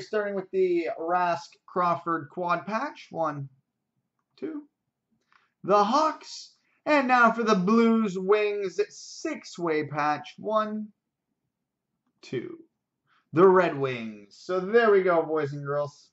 starting with the Rask Crawford quad patch. One, two. The Hawks. And now for the Blues Wings six way patch. One, two. The Red Wings. So there we go, boys and girls.